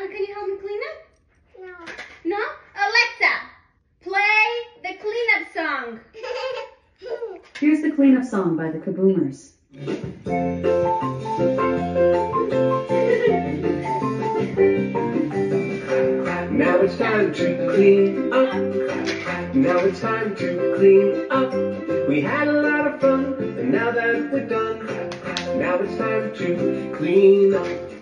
Um, can you help me clean up? No. No? Alexa, play the cleanup song. Here's the cleanup song by the Kiboomers. Now it's time to clean up. Now it's time to clean up. We had a lot of fun, and now that we're done, now it's time to clean up.